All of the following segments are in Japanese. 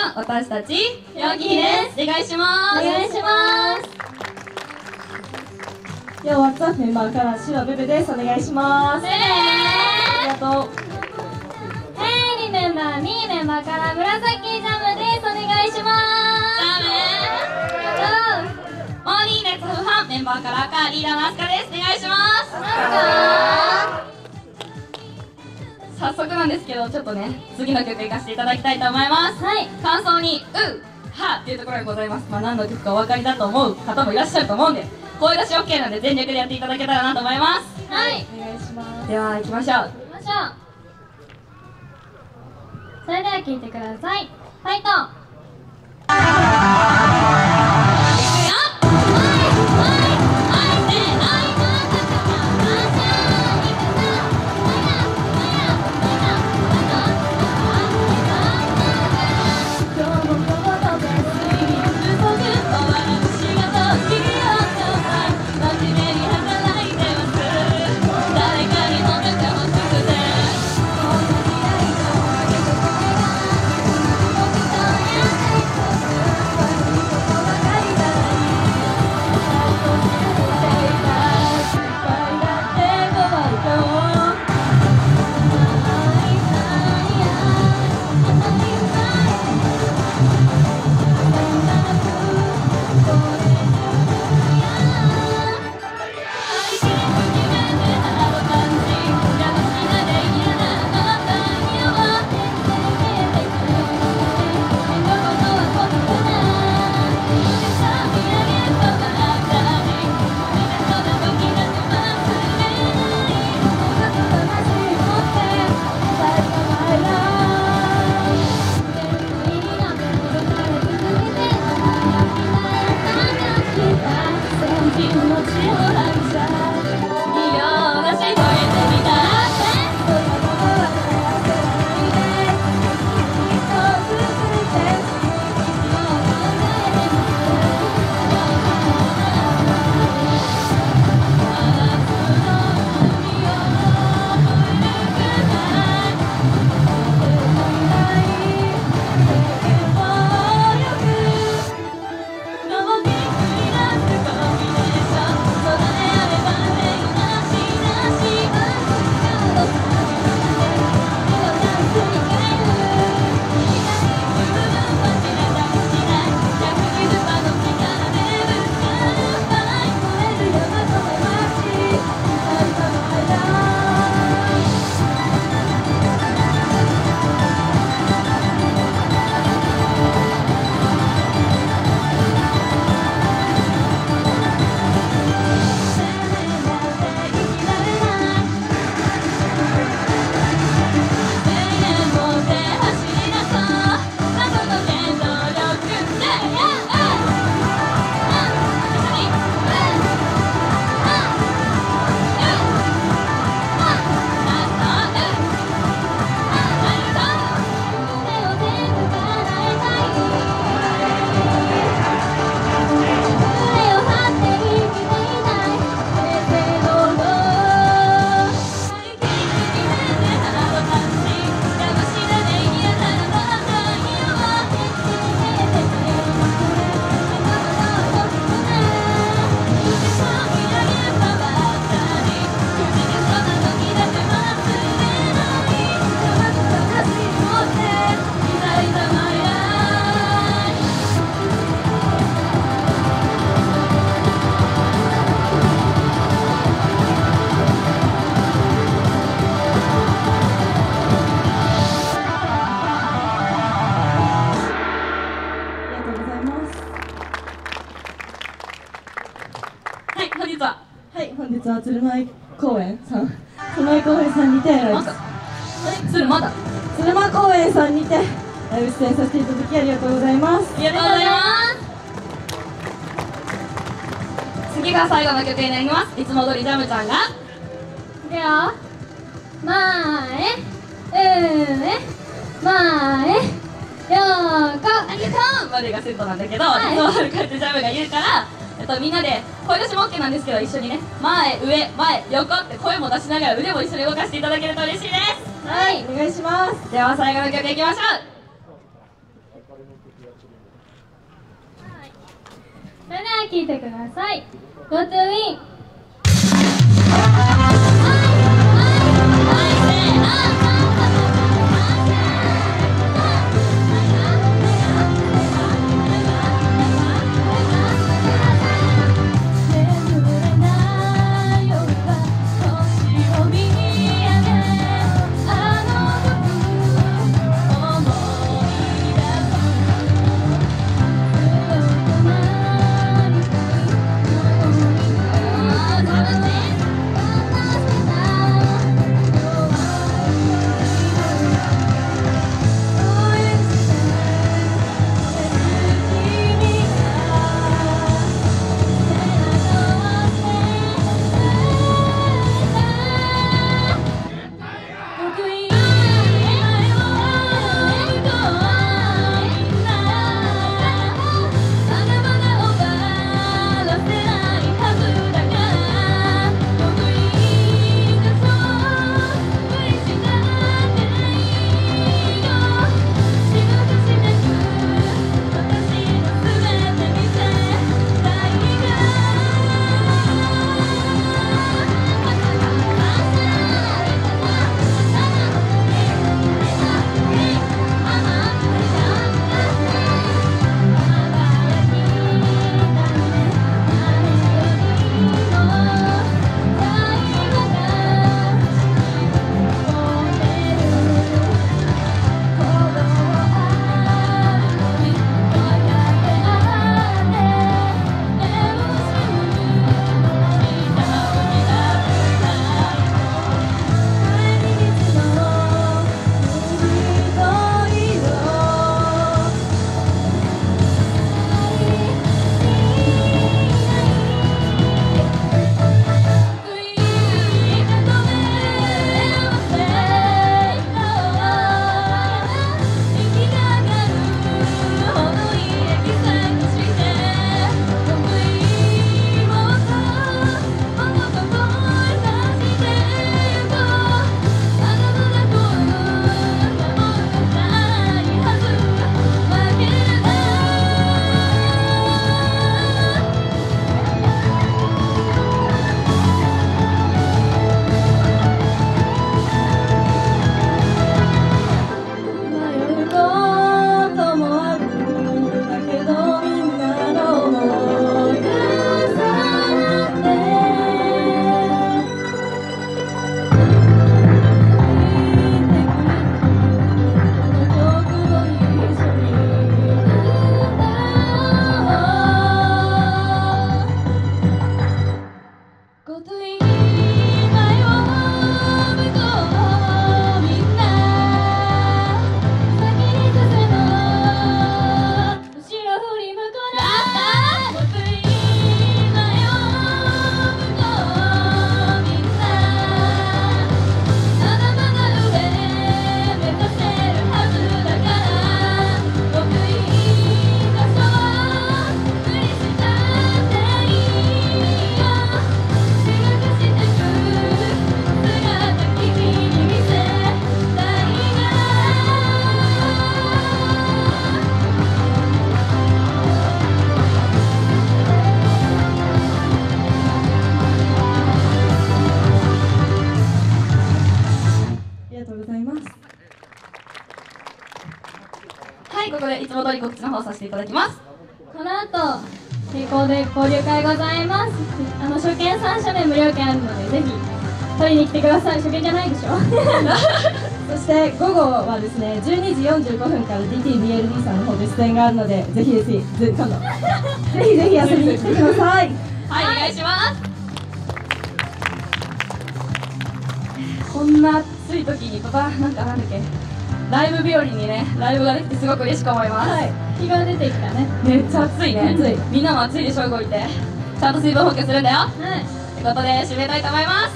こんにちは、私たち、ヨギです。お願いします。お願いします。Yo, what's up? メンバーからシロベベです。お願いします。えありがとう。ヘイリメンバー2メンバーから紫ジャムです。お願いします。ダメモーニングファンメンバーから赤リーダーのアスカです。お願いします。早速なんですけど、ちょっとね、次の曲いかせていただきたいと思います。はい。感想に、う、はっていうところがございます。まあ、何の曲かお分かりだと思う方もいらっしゃると思うんで、声出し OK なので全力でやっていただけたらなと思います。はい。お願いします。では、行きましょう。行きましょう。それでは聴いてください。ファイト「鶴舞公園さん。鶴舞公園さんにて鶴まだ？鶴舞公園さんにてライブ出演させていただきありがとうございます。ありがとうございます。次が最後の曲になります。いつも通りジャムちゃんが。いくよ。前上前横ありがとう。までがセットなんだけど、はい。いつもある感じジャムが言うから、えっと、みんなで声出しも OK なんですけど一緒にね。前上前横って声も出しながら腕も一緒に動かしていただけると嬉しいです。はい。お願いしますでは最後の曲いきましょそれでは聴いてください。Go はいここでいつも通り告知の方させていただきます。この後並行で交流会ございます。あの初見3社目無料券あるのでぜひ取りに来てください。初見じゃないでしょ。そして午後はですね12時45分から DTBLD さんの方で出演があるのでぜひぜひぜ今度。ぜひぜひ遊びに来てください。はい、お願いします。こんな暑い時にとかなんかなんだっけ？ライブ日和にねライブができてすごく嬉しく思います、はい。日が出てきたね。めっちゃ暑いね。暑い。みんなも暑いでしょ動いて。ちゃんと水分補給するんだよ。はい。ということで締めたいと思います。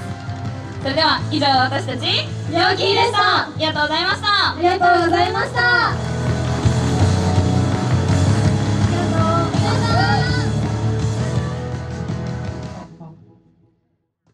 それでは以上私たち陽気でした。ありがとうございました。ありがとうございました